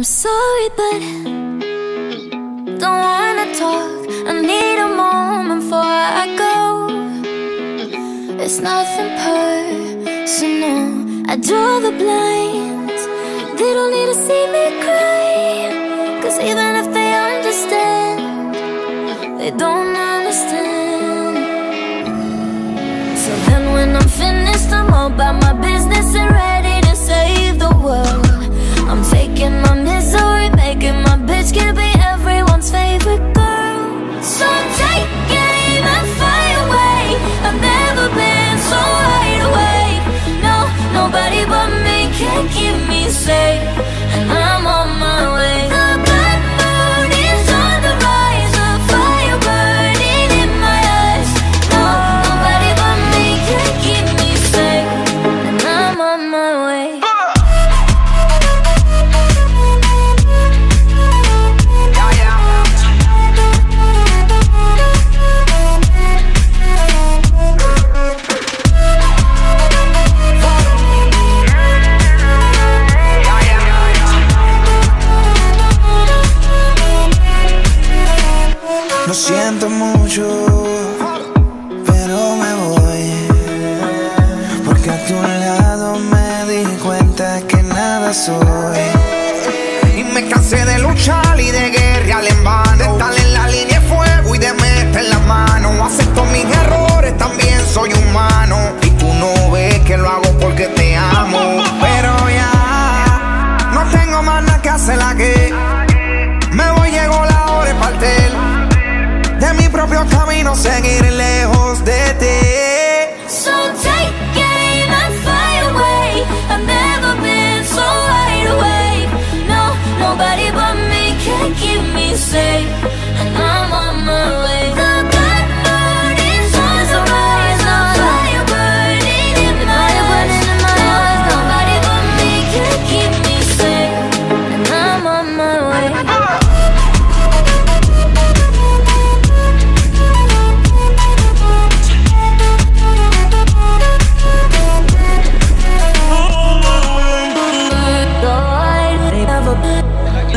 I'm sorry, but don't wanna talk. I need a moment before I go. It's nothing personal. I draw the blinds. They don't need to see me cry. Cause even if they understand, they don't know. say Lo siento mucho, pero me voy. Porque a tu lado me di cuenta que nada soy.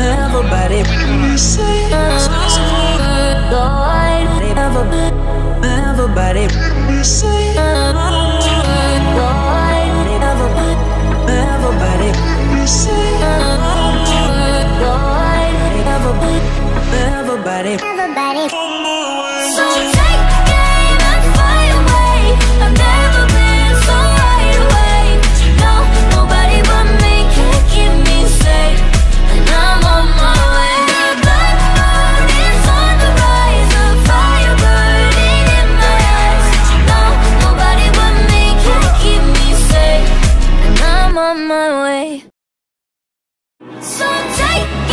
everybody say Lord, everybody everybody, Lord, everybody say everybody everybody everybody So take